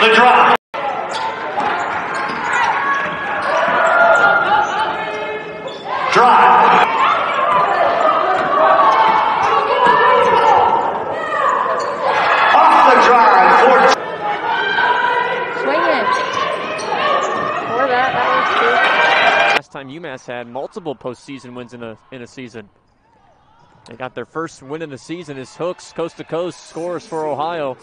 The drop. Drive. Off the drive. For Swing it. Or that. That was too. Last time UMass had multiple postseason wins in a in a season. They got their first win in the season as Hooks coast to coast scores for Ohio.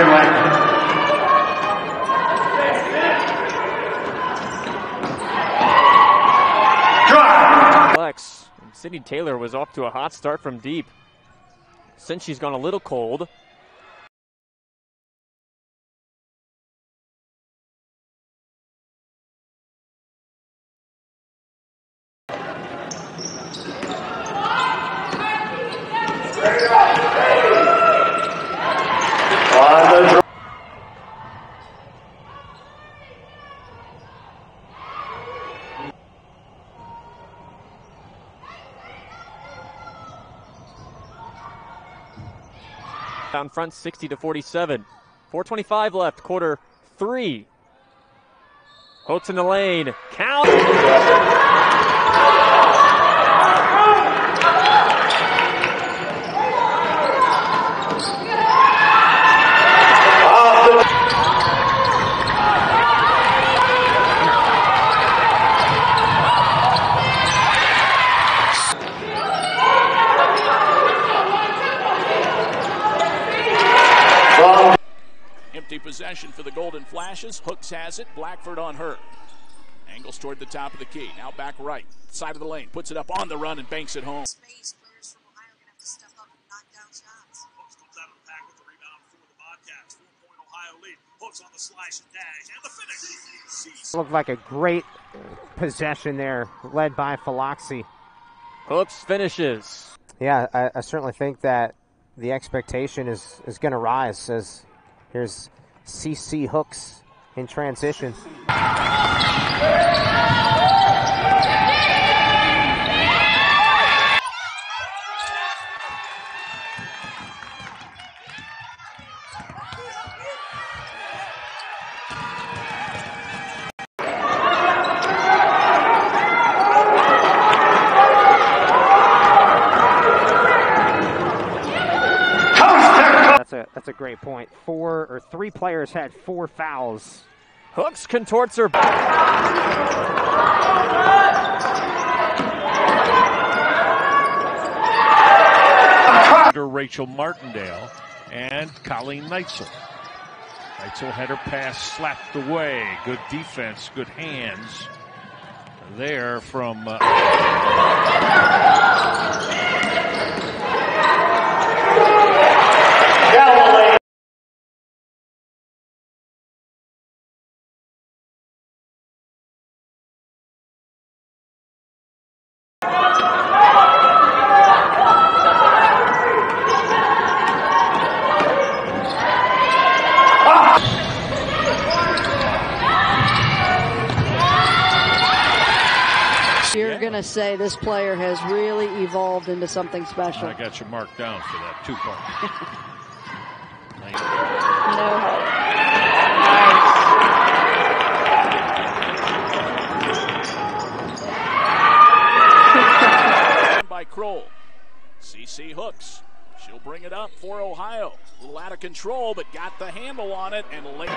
Second way. Drive. Flex. And Sydney Taylor was off to a hot start from deep. Since she's gone a little cold. On the drive. Down front 60 to 47. 425 left, quarter three. Holtz in the lane. Count. Off the From Empty possession for the Golden Flashes. Hooks has it. Blackford on her. Angles toward the top of the key. Now back right. Side of the lane. Puts it up on the run and banks it home. space, players from Ohio are going to have to step up and knock down shots. Hooks comes out of the pack with the rebound for the Bobcats. Four-point Ohio lead. Hooks on the slash and dash and the finish. Cease. Looked like a great possession there, led by Philoxy. Hooks finishes. Yeah, I, I certainly think that the expectation is, is going to rise as here's CC Hooks in transition. coast to coast. That's a great point. Four or three players had four fouls. Hooks contorts her. under Rachel Martindale and Colleen Neitzel. Neitzel had her pass slapped away. Good defense, good hands there from. Uh, going to say this player has really evolved into something special. I got you marked down for that two part. No hope. by Kroll. CC Hooks. She'll bring it up for Ohio. A little out of control, but got the handle on it and late.